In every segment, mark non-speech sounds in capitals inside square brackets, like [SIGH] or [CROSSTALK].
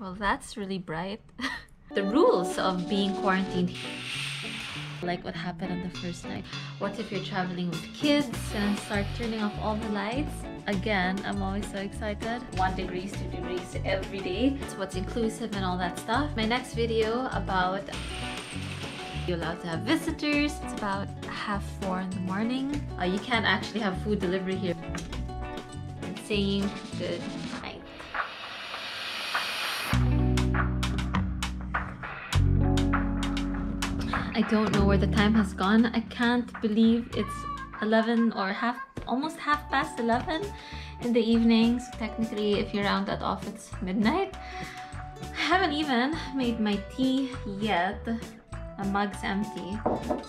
Well, that's really bright. [LAUGHS] the rules of being quarantined. Like what happened on the first night. What if you're traveling with kids and start turning off all the lights? Again, I'm always so excited. One degrees, two degrees every day. It's what's inclusive and all that stuff. My next video about you're allowed to have visitors. It's about half four in the morning. Uh, you can't actually have food delivery here. Saying good I don't know where the time has gone. I can't believe it's 11 or half, almost half past 11 in the evening. So technically, if you round that off, it's midnight. I haven't even made my tea yet. My mug's empty.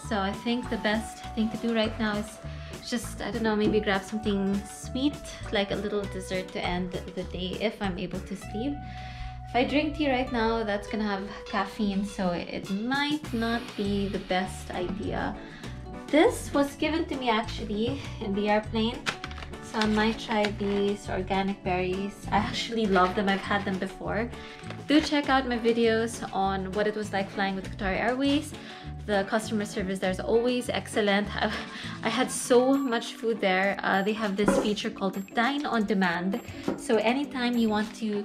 So I think the best thing to do right now is just, I don't know, maybe grab something sweet, like a little dessert to end the day if I'm able to sleep. If I drink tea right now, that's gonna have caffeine, so it might not be the best idea. This was given to me actually in the airplane, so I might try these organic berries. I actually love them, I've had them before. Do check out my videos on what it was like flying with Qatar Airways. The customer service there is always excellent. I, [LAUGHS] I had so much food there. Uh, they have this feature called Dine on Demand. So anytime you want to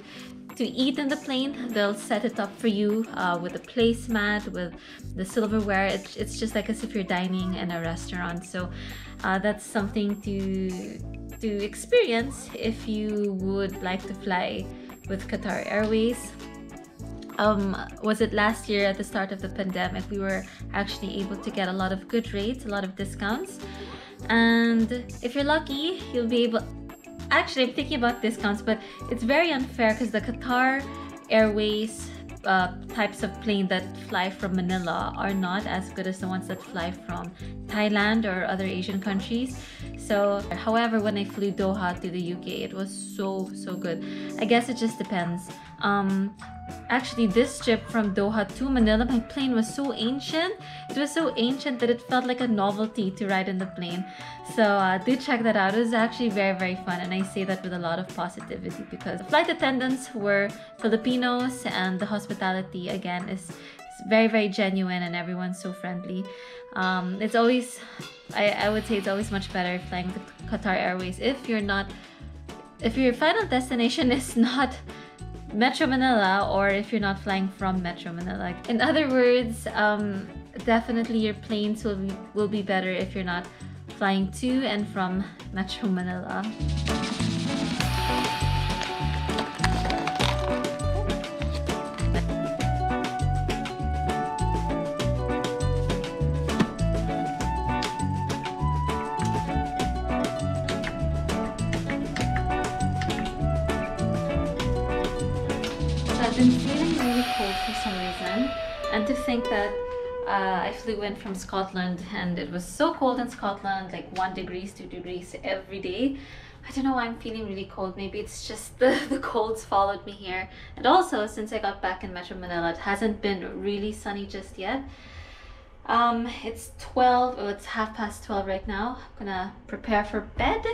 to eat in the plane. They'll set it up for you uh, with a placemat, with the silverware. It's, it's just like as if you're dining in a restaurant. So uh, that's something to to experience if you would like to fly with Qatar Airways. Um, was it last year at the start of the pandemic? We were actually able to get a lot of good rates, a lot of discounts. And if you're lucky, you'll be able actually I'm thinking about discounts, but it's very unfair because the Qatar Airways uh, types of plane that fly from Manila are not as good as the ones that fly from Thailand or other Asian countries. So, however, when I flew Doha to the UK, it was so so good. I guess it just depends. Um, actually, this trip from Doha to Manila, my plane was so ancient. It was so ancient that it felt like a novelty to ride in the plane. So uh, do check that out. It was actually very very fun, and I say that with a lot of positivity because the flight attendants were Filipinos, and the hospitality again is very very genuine and everyone's so friendly um, it's always I, I would say it's always much better flying with qatar airways if you're not if your final destination [LAUGHS] is not metro manila or if you're not flying from metro manila. In other words um, definitely your planes will be, will be better if you're not flying to and from metro manila I've been feeling really cold for some reason. And to think that uh, I flew in from Scotland and it was so cold in Scotland, like one degrees, two degrees every day. I don't know why I'm feeling really cold. Maybe it's just [LAUGHS] the, the colds followed me here. And also, since I got back in Metro Manila, it hasn't been really sunny just yet. Um, it's 12, oh, it's half past 12 right now. I'm gonna prepare for bed,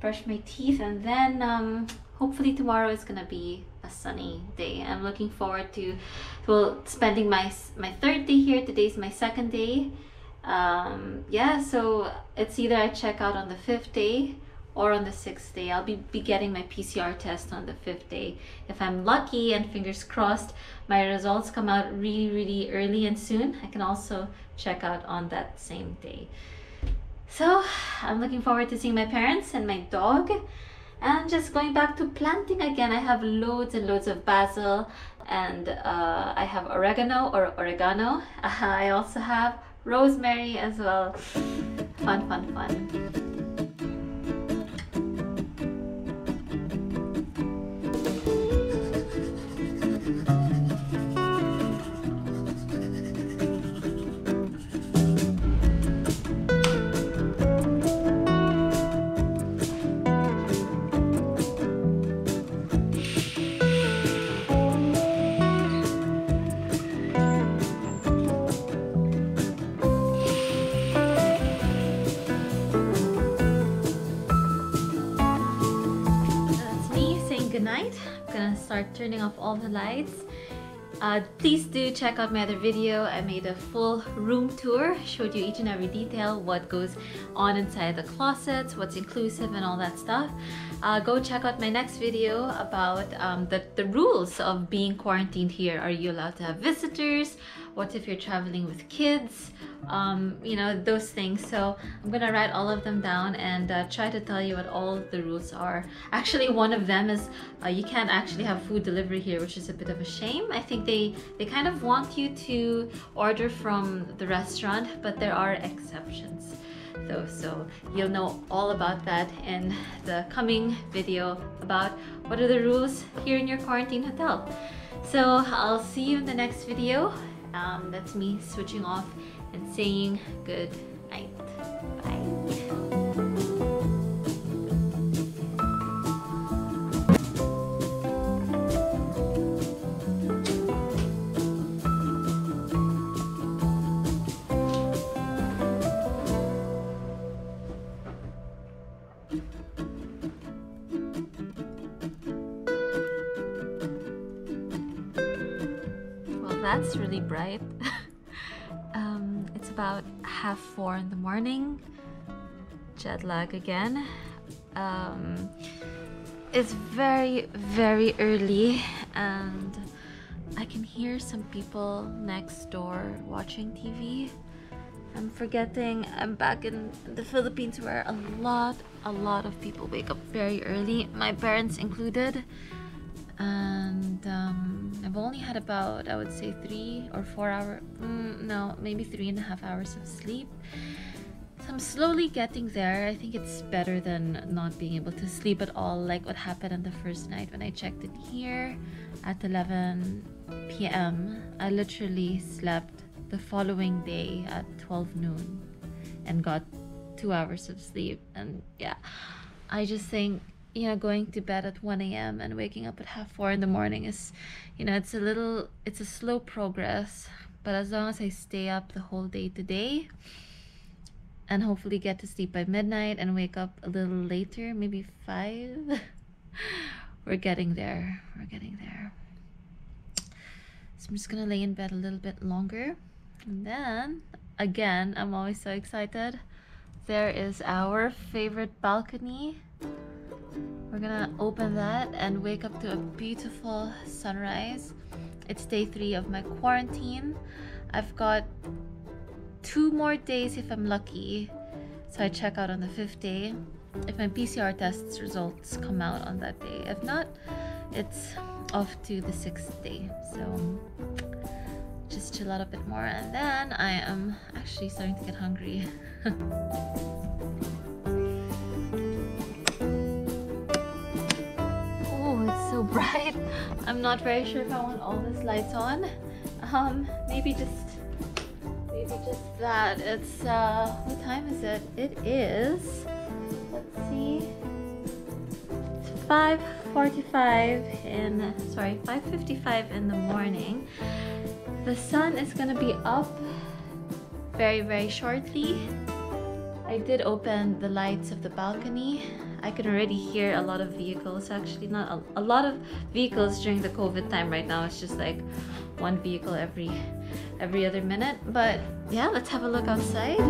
brush my teeth, and then um, hopefully tomorrow is gonna be a sunny day. I'm looking forward to well spending my my third day here. Today's my second day. Um, yeah, so it's either I check out on the fifth day or on the sixth day. I'll be, be getting my PCR test on the fifth day. If I'm lucky and fingers crossed, my results come out really, really early and soon, I can also check out on that same day. So I'm looking forward to seeing my parents and my dog and just going back to planting again i have loads and loads of basil and uh, i have oregano or oregano. [LAUGHS] I also have rosemary as well. Fun fun fun start turning off all the lights. Uh, please do check out my other video. I made a full room tour, showed you each and every detail, what goes on inside the closets, what's inclusive and all that stuff. Uh, go check out my next video about um, the, the rules of being quarantined here. Are you allowed to have visitors? What if you're traveling with kids? Um, you know, those things. So I'm gonna write all of them down and uh, try to tell you what all the rules are. Actually, one of them is uh, you can't actually have food delivery here, which is a bit of a shame. I think they, they kind of want you to order from the restaurant, but there are exceptions though so you'll know all about that in the coming video about what are the rules here in your quarantine hotel so I'll see you in the next video um, that's me switching off and saying good that's really bright. [LAUGHS] um, it's about half four in the morning. Jet lag again. Um, it's very, very early and I can hear some people next door watching TV. I'm forgetting I'm back in the Philippines where a lot, a lot of people wake up very early, my parents included and um, I've only had about I would say three or four hours, mm, no maybe three and a half hours of sleep. So I'm slowly getting there. I think it's better than not being able to sleep at all like what happened on the first night when I checked in here at 11 p.m. I literally slept the following day at 12 noon and got two hours of sleep. And yeah I just think you know going to bed at 1 a.m and waking up at half four in the morning is you know it's a little it's a slow progress but as long as i stay up the whole day today and hopefully get to sleep by midnight and wake up a little later maybe five [LAUGHS] we're getting there we're getting there. So i'm just gonna lay in bed a little bit longer. And then again i'm always so excited. There is our favorite balcony we're gonna open that and wake up to a beautiful sunrise. It's day three of my quarantine. I've got two more days if I'm lucky. So I check out on the fifth day if my PCR test results come out on that day. If not, it's off to the sixth day. So just chill out a bit more and then I am actually starting to get hungry. [LAUGHS] bright. I'm not very sure if I want all these lights on. Um, maybe just, maybe just that. It's, uh, what time is it? It is, let's see, 5.45 in, sorry, 5.55 in the morning. The sun is gonna be up very, very shortly. I did open the lights of the balcony I can already hear a lot of vehicles actually not a, a lot of vehicles during the COVID time right now. It's just like one vehicle every every other minute. But yeah let's have a look outside